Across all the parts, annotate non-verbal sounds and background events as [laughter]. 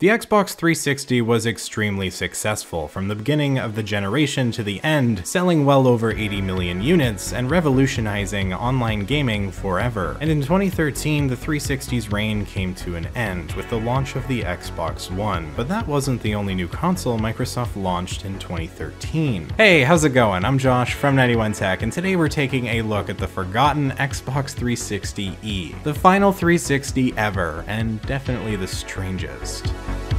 The Xbox 360 was extremely successful from the beginning of the generation to the end, selling well over 80 million units and revolutionizing online gaming forever. And in 2013, the 360's reign came to an end with the launch of the Xbox One. But that wasn't the only new console Microsoft launched in 2013. Hey, how's it going? I'm Josh from 91 Tech, and today we're taking a look at the forgotten Xbox 360e, the final 360 ever, and definitely the strangest. Bye.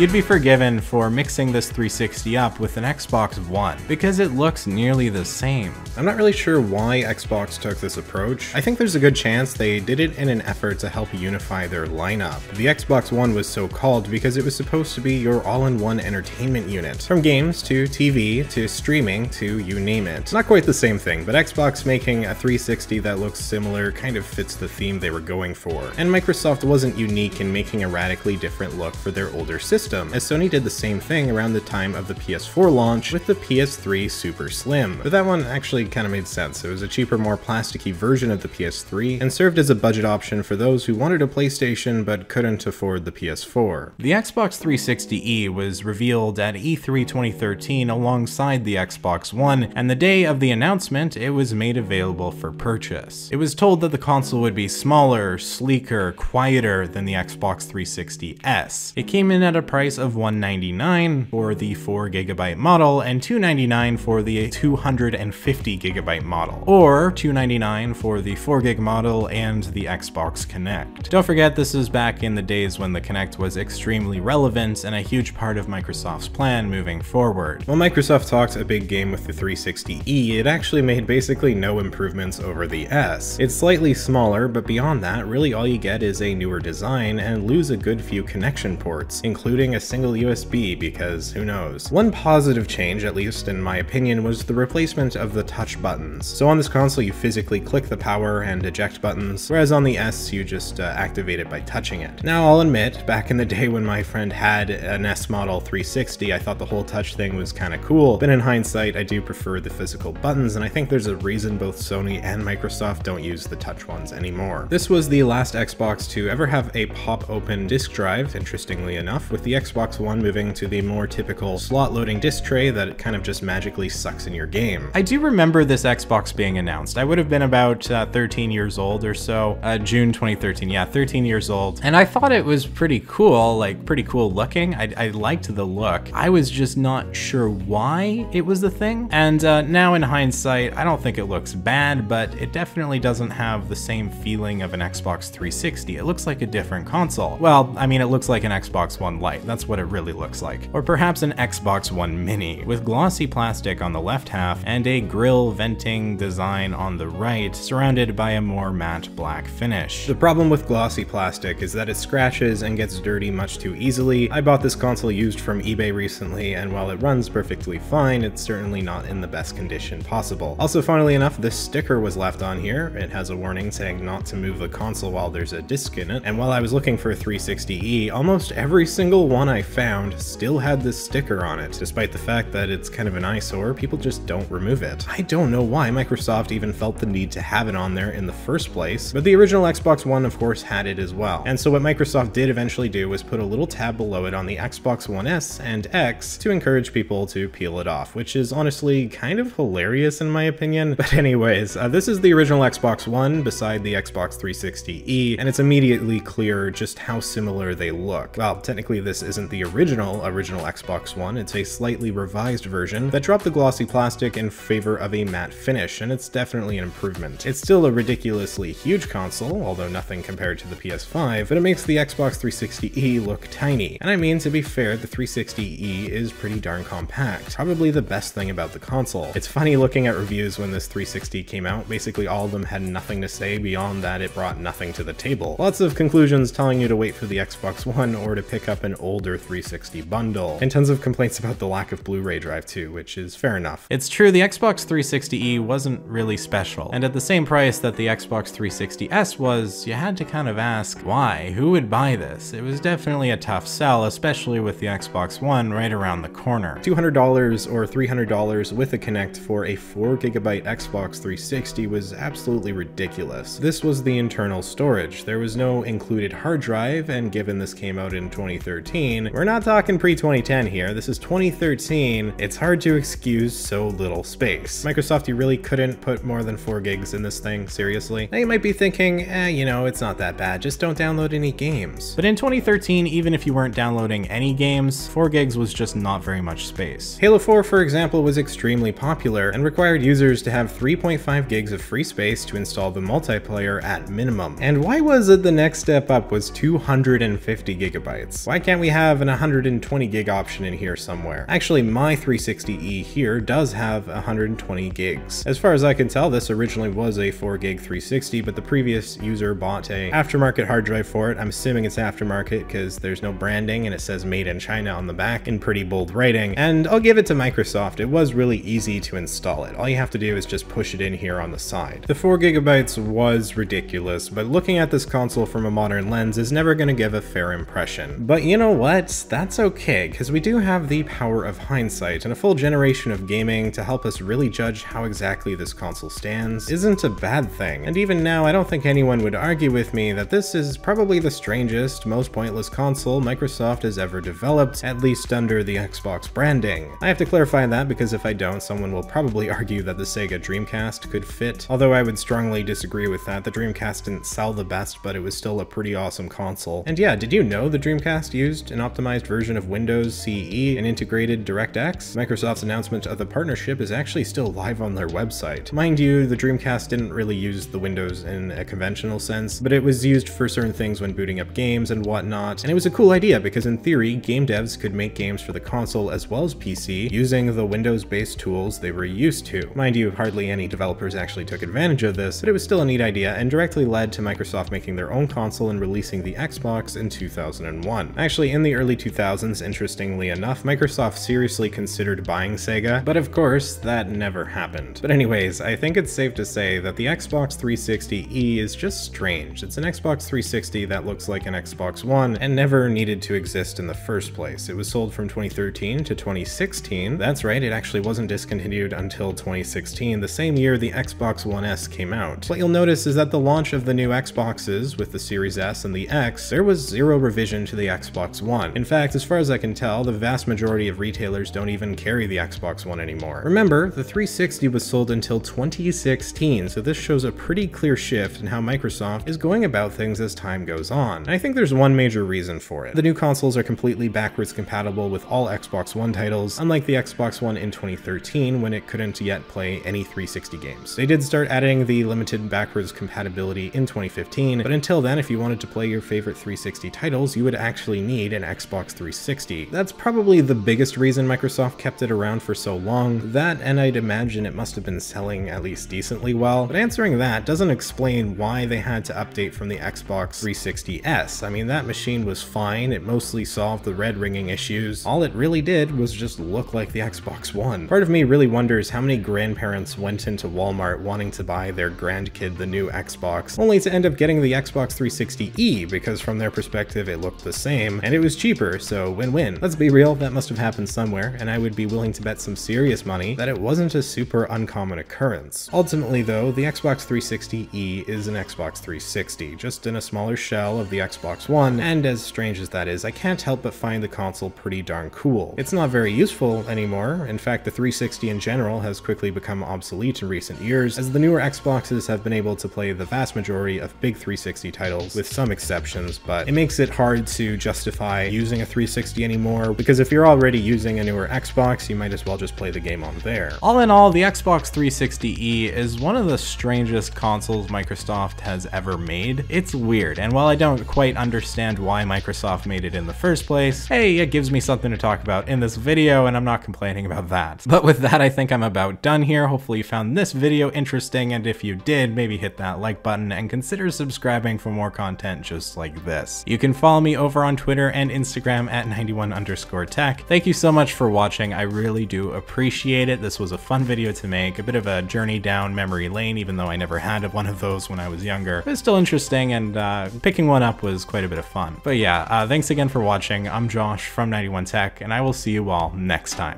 You'd be forgiven for mixing this 360 up with an Xbox One, because it looks nearly the same. I'm not really sure why Xbox took this approach. I think there's a good chance they did it in an effort to help unify their lineup. The Xbox One was so called because it was supposed to be your all-in-one entertainment unit. From games to TV to streaming to you name it. Not quite the same thing, but Xbox making a 360 that looks similar kind of fits the theme they were going for. And Microsoft wasn't unique in making a radically different look for their older system system, as Sony did the same thing around the time of the PS4 launch with the PS3 Super Slim. But that one actually kind of made sense. It was a cheaper, more plasticky version of the PS3, and served as a budget option for those who wanted a PlayStation but couldn't afford the PS4. The Xbox 360e was revealed at E3 2013 alongside the Xbox One, and the day of the announcement, it was made available for purchase. It was told that the console would be smaller, sleeker, quieter than the Xbox 360S. It came in at a price of 199 for the 4GB model and 299 for the 250GB model, or 299 for the 4GB model and the Xbox Kinect. Don't forget this is back in the days when the Kinect was extremely relevant and a huge part of Microsoft's plan moving forward. While Microsoft talked a big game with the 360e, it actually made basically no improvements over the S. It's slightly smaller, but beyond that, really all you get is a newer design and lose a good few connection ports, including a single USB because who knows. One positive change, at least in my opinion, was the replacement of the touch buttons. So on this console you physically click the power and eject buttons, whereas on the S you just uh, activate it by touching it. Now I'll admit, back in the day when my friend had an S model 360, I thought the whole touch thing was kinda cool, but in hindsight I do prefer the physical buttons and I think there's a reason both Sony and Microsoft don't use the touch ones anymore. This was the last Xbox to ever have a pop-open disk drive, interestingly enough, with the Xbox One moving to the more typical slot loading disc tray that kind of just magically sucks in your game. I do remember this Xbox being announced. I would have been about uh, 13 years old or so, uh, June 2013, yeah, 13 years old. And I thought it was pretty cool, like pretty cool looking. I, I liked the look. I was just not sure why it was the thing. And uh, now in hindsight, I don't think it looks bad, but it definitely doesn't have the same feeling of an Xbox 360. It looks like a different console. Well, I mean, it looks like an Xbox One Lite that's what it really looks like. Or perhaps an Xbox One Mini, with glossy plastic on the left half and a grill venting design on the right, surrounded by a more matte black finish. The problem with glossy plastic is that it scratches and gets dirty much too easily. I bought this console used from eBay recently, and while it runs perfectly fine, it's certainly not in the best condition possible. Also, funnily enough, this sticker was left on here. It has a warning saying not to move the console while there's a disc in it, and while I was looking for a 360E, almost every single one I found still had this sticker on it, despite the fact that it's kind of an eyesore, people just don't remove it. I don't know why Microsoft even felt the need to have it on there in the first place, but the original Xbox One of course had it as well. And so what Microsoft did eventually do was put a little tab below it on the Xbox One S and X to encourage people to peel it off, which is honestly kind of hilarious in my opinion. [laughs] But anyways, uh, this is the original Xbox One beside the Xbox 360e, and it's immediately clear just how similar they look. Well, technically this isn't the original original Xbox One, it's a slightly revised version that dropped the glossy plastic in favor of a matte finish, and it's definitely an improvement. It's still a ridiculously huge console, although nothing compared to the PS5, but it makes the Xbox 360e look tiny. And I mean, to be fair, the 360e is pretty darn compact, probably the best thing about the console. It's funny looking at reviews when this 360 came out, basically all of them had nothing to say beyond that it brought nothing to the table. Lots of conclusions telling you to wait for the Xbox One or to pick up an old older 360 bundle. And tons of complaints about the lack of Blu-ray drive too, which is fair enough. It's true, the Xbox 360E wasn't really special, and at the same price that the Xbox 360S was, you had to kind of ask, why? Who would buy this? It was definitely a tough sell, especially with the Xbox One right around the corner. $200 or $300 with a Kinect for a 4GB Xbox 360 was absolutely ridiculous. This was the internal storage. There was no included hard drive, and given this came out in 2013, we're not talking pre-2010 here, this is 2013, it's hard to excuse so little space. Microsoft, you really couldn't put more than 4 gigs in this thing, seriously? Now you might be thinking, eh, you know, it's not that bad, just don't download any games. But in 2013, even if you weren't downloading any games, 4 gigs was just not very much space. Halo 4, for example, was extremely popular and required users to have 3.5 gigs of free space to install the multiplayer at minimum. And why was it the next step up was 250 gigabytes? Why can't we have an 120 gig option in here somewhere? Actually, my 360E here does have 120 gigs. As far as I can tell, this originally was a 4 gig 360, but the previous user bought a aftermarket hard drive for it. I'm assuming it's aftermarket because there's no branding and it says made in China on the back in pretty bold writing. And I'll give it to Microsoft. It was really easy to install it. All you have to do is just push it in here on the side. The 4 gigabytes was ridiculous, but looking at this console from a modern lens is never going to give a fair impression. But you know what? That's okay, because we do have the power of hindsight, and a full generation of gaming to help us really judge how exactly this console stands isn't a bad thing. And even now, I don't think anyone would argue with me that this is probably the strangest, most pointless console Microsoft has ever developed, at least under the Xbox branding. I have to clarify that because if I don't, someone will probably [laughs] argue that the Sega Dreamcast could fit, although I would strongly disagree with that. The Dreamcast didn't sell the best, but it was still a pretty awesome console. And yeah, did you know the Dreamcast used an optimized version of Windows CE and integrated DirectX? Microsoft's announcement of the partnership is actually still live on their website. Mind you, the Dreamcast didn't really use the Windows in a conventional sense, but it was used for certain things when booting up games and whatnot, and it was a cool idea because in theory, game devs could make games for the console as well as PC using the Windows-based tools they were used to. Mind you, hardly any developers actually took advantage of this, but it was still a neat idea and directly led to Microsoft making their own console and releasing the Xbox in 2001. Actually, in the early 2000s, interestingly enough, Microsoft seriously considered buying Sega, but of course, that never happened. But anyways, I think it's safe to say that the Xbox 360e is just strange. It's an Xbox 360 that looks like an Xbox One and never needed to exist in the first place. It was sold from 2013 to 2016. That's right, it actually wasn't discontinued until 2016, the same year the Xbox One S came out. What you'll notice is that the launch of the new Xboxes with the Series S and the X, there was zero revision to the Xbox One. In fact, as far as I can tell, the vast majority of retailers don't even carry the Xbox One anymore. Remember, the 360 was sold until 2016, so this shows a pretty clear shift in how Microsoft is going about things as time goes on. And I think there's one major reason for it. The new consoles are completely backwards compatible with all Xbox One titles, unlike the Xbox One in 2013 when it couldn't yet play any 360 games. They did start adding the limited backwards compatibility in 2015, but until then, if you wanted to play your favorite 360 titles, you would actually need an Xbox 360. That's probably the biggest reason Microsoft kept it around for so long. That, and I'd imagine it must have been selling at least decently well, but answering that doesn't explain why they had to update from the Xbox 360S. I mean, that machine was fine, it mostly solved the red ringing issues. All it really did was just look like the Xbox One. Part of me really wonders how many grandparents went into Walmart wanting to buy their grandkid the new Xbox, only to end up getting the Xbox 360e because from their perspective it looked the same, and it was cheaper, so win-win. Let's be real, that must have happened somewhere, and I would be willing to bet some serious money that it wasn't a super uncommon occurrence. Ultimately though, the Xbox 360e is an Xbox 360, just in a smaller shell of the Xbox One, and as strange as that is, I can't help but find the console pretty darn cool. It's not very useful anymore, in fact the 360 in general has quickly become obsolete in recent years, as the newer Xboxes have been able to play the vast majority of big 360 titles, with some exceptions, but it makes it hard to justify using a 360 anymore, because if you're already using a newer Xbox, you might as well just play the game on there. All in all, the Xbox 360e is one of the strangest consoles Microsoft has ever made. It's weird, and while I don't quite understand why Microsoft made it in the first place, hey, it gives me something to talk about in this video, and I'm not complaining about that. [laughs] But with that, I think I'm about done here. Hopefully you found this video interesting, and if you did, maybe hit that like button and consider subscribing for more content just like this. You can follow me over on Twitter Instagram at 91 underscore tech. Thank you so much for watching. I really do appreciate it. This was a fun video to make, a bit of a journey down memory lane, even though I never had one of those when I was younger. It's still interesting, and uh, picking one up was quite a bit of fun. But yeah, uh, thanks again for watching. I'm Josh from 91 Tech, and I will see you all next time.